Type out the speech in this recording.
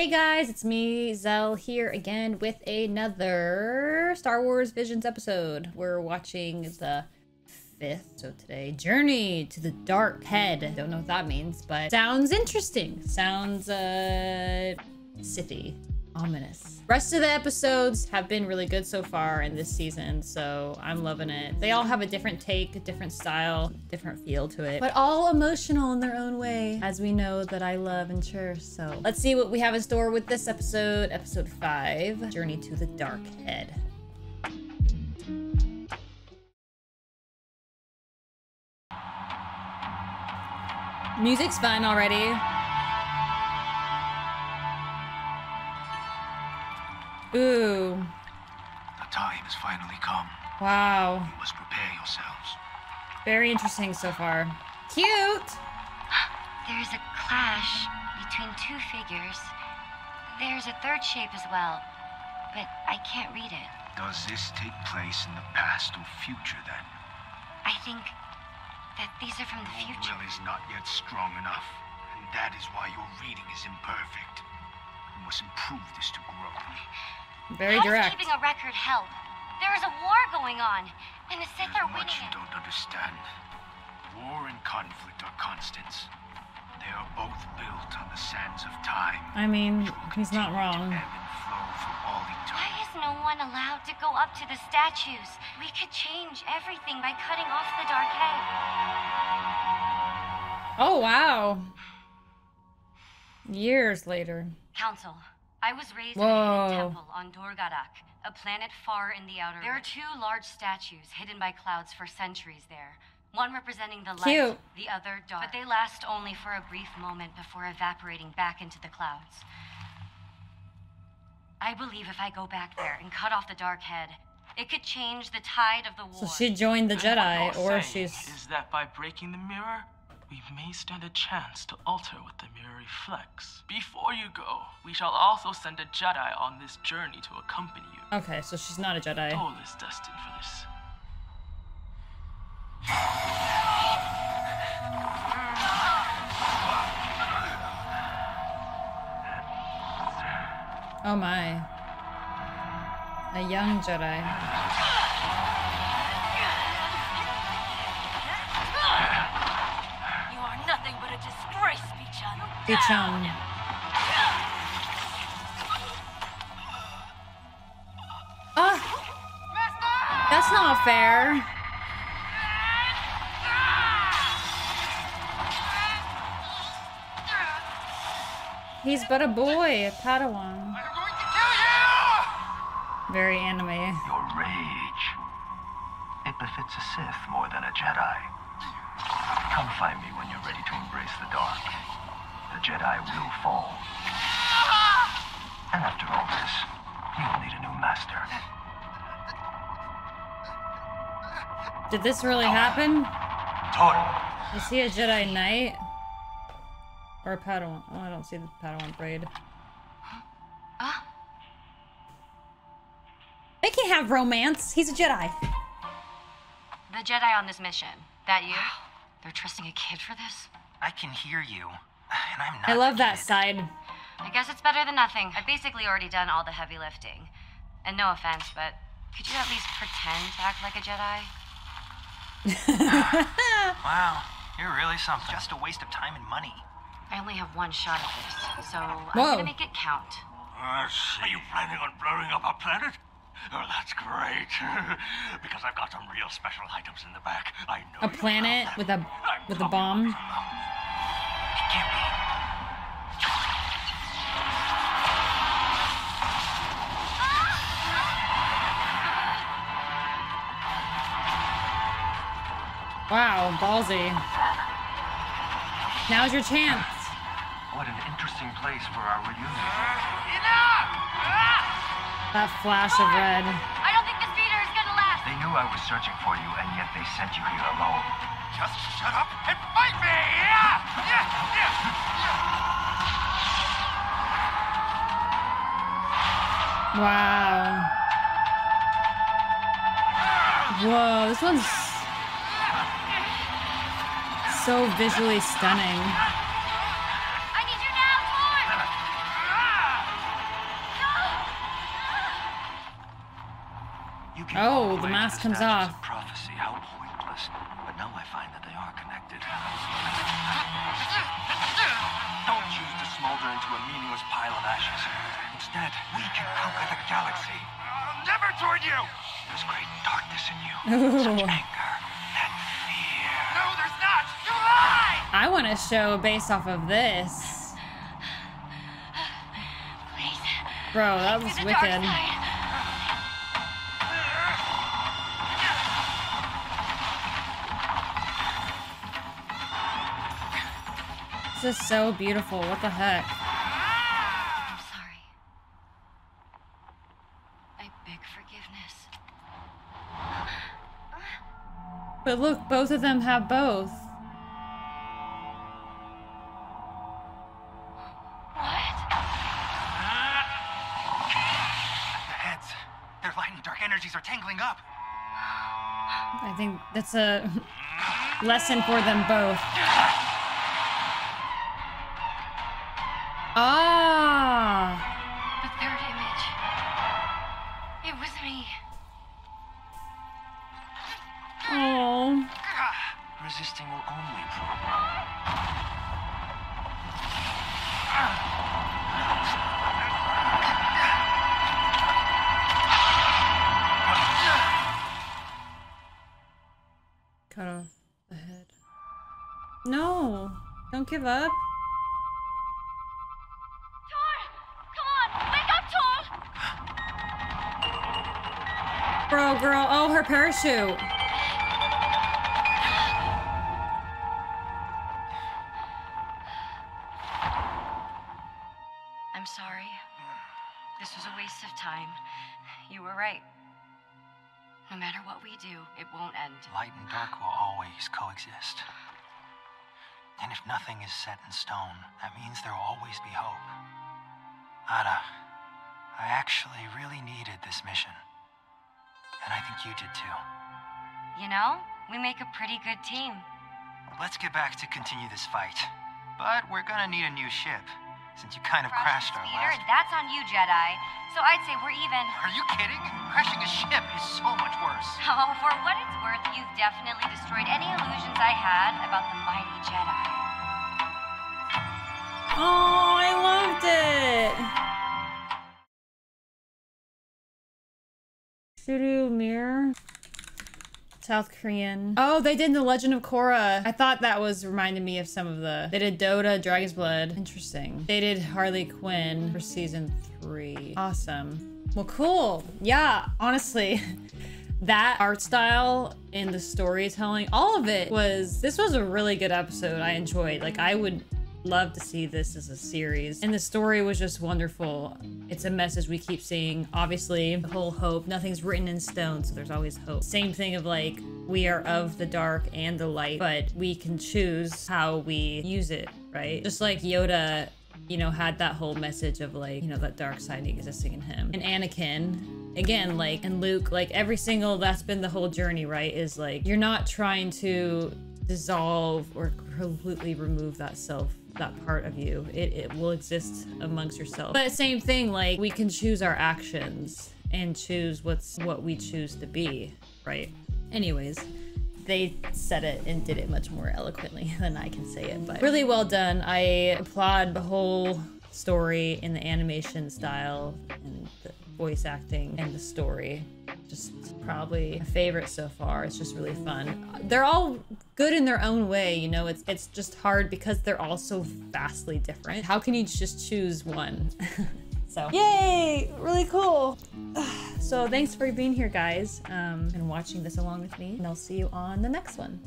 Hey guys, it's me, Zell, here again with another Star Wars Visions episode. We're watching the fifth, so today, Journey to the Dark Head. Don't know what that means, but sounds interesting. Sounds, uh, Sithy ominous. Rest of the episodes have been really good so far in this season, so I'm loving it. They all have a different take, a different style, different feel to it, but all emotional in their own way, as we know that I love and cherish. So let's see what we have in store with this episode, episode five, Journey to the Dark Head. Music's fun already. Ooh. The time has finally come. Wow. You must prepare yourselves. Very interesting so far. Cute! There's a clash between two figures. There's a third shape as well, but I can't read it. Does this take place in the past or future then? I think that these are from the Your future. will is not yet strong enough, and that is why your reading is imperfect. You must improve this to grow. Very How's direct. keeping a record help? There is a war going on, and the Sith There's are much winning you it. don't understand. War and conflict are constants. They are both built on the sands of time. I mean, he's not wrong. ebb and flow for all Why is no one allowed to go up to the statues? We could change everything by cutting off the dark head. Oh, wow. Years later. Council, I was raised Whoa. in a temple on Dorgadak, a planet far in the outer. There are two large statues hidden by clouds for centuries there. One representing the light, Cute. the other dark. But they last only for a brief moment before evaporating back into the clouds. I believe if I go back there and cut off the dark head, it could change the tide of the war. So she joined the Jedi, or she's. Is that by breaking the mirror, we may stand a chance to alter what the mirror reflects. Before you go, we shall also send a Jedi on this journey to accompany you. Okay, so she's not a Jedi. Dole is destined for this. Oh my. A young Jedi. Bichon. Ah! That's not fair. He's but a boy, a Padawan. Very anime. Your rage. It befits a Sith more than a Jedi. Come find me when you're ready to embrace the dark. The Jedi will fall. And after all this, you will need a new master. Did this really happen? Total. Is he a Jedi Knight? Or a Padawan? Oh, I don't see the Padawan braid. Ah, They can't have romance. He's a Jedi. the Jedi on this mission. That you? They're trusting a kid for this? I can hear you, and I'm not. I love that side. I guess it's better than nothing. I've basically already done all the heavy lifting. And no offense, but could you at least pretend to act like a Jedi? Wow, you're really something. Just a waste of time and money. I only have one shot at this, so I'm gonna make it count. Are you planning on blowing up our planet? Oh, that's great. because I've got some real special items in the back. I know A planet with them. a I'm with a coming bomb. Wow, ballsy. Now's your chance. What an interesting place for our reunion. That flash of red. I don't think this beater is gonna last! They knew I was searching for you, and yet they sent you here alone. Just shut up and fight me! Yeah! Yeah! Yeah! Wow. Whoa, this one's so visually stunning. Oh, the mask comes off. Of prophecy, how pointless. But now I find that they are connected. Don't choose to smolder into a meaningless pile of ashes. Instead, we can conquer the galaxy. Never join you! There's great darkness in you. Such anger. Want a show based off of this. Please. Bro, that was To the dark wicked. This is so beautiful. What the heck? I'm sorry. I beg forgiveness. But look, both of them have both. Tangling up. I think that's a lesson for them both. Ah! The third image. It was me. Oh. Resisting will only prove. Give up. Tor! Come on! Wake up, Tor! Bro, girl. Oh, her parachute. I'm sorry. This was a waste of time. You were right. No matter what we do, it won't end. Light and dark will always coexist. And if nothing is set in stone, that means there will always be hope. Ara, I actually really needed this mission. And I think you did too. You know, we make a pretty good team. Let's get back to continue this fight. But we're gonna need a new ship, since you kind of crashed our Speeder, last. that's on you, Jedi. So I'd say we're even. Are you kidding? Crashing a ship is so much worse. Oh, for what it's worth, you've definitely destroyed any illusions I had about the mighty Jedi. Oh, I loved it. Studio Mir. South Korean. Oh, they did The Legend of Korra. I thought that was reminding me of some of the. They did Dota, Dragon's Blood. Interesting. They did Harley Quinn for season three. Awesome. Well, cool. Yeah, honestly. That art style and the storytelling, all of it was. This was a really good episode. I enjoyed. Like, I would love to see this as a series. And the story was just wonderful. It's a message we keep seeing. Obviously, the whole hope. Nothing's written in stone, so there's always hope. Same thing of like, we are of the dark and the light, but we can choose how we use it, right? Just like Yoda you know, had that whole message of like, you know, that dark side existing in him. And Anakin, again, like, and Luke, like every single, that's been the whole journey, right? Is like, you're not trying to dissolve or completely remove that self that part of you it, it will exist amongst yourself but same thing like we can choose our actions and choose what's what we choose to be right anyways they said it and did it much more eloquently than I can say it, but really well done. I applaud the whole story in the animation style and the voice acting and the story. Just probably a favorite so far. It's just really fun. They're all good in their own way, you know. It's it's just hard because they're all so vastly different. How can you just choose one? so yay, really cool. So thanks for being here, guys, um, and watching this along with me. And I'll see you on the next one.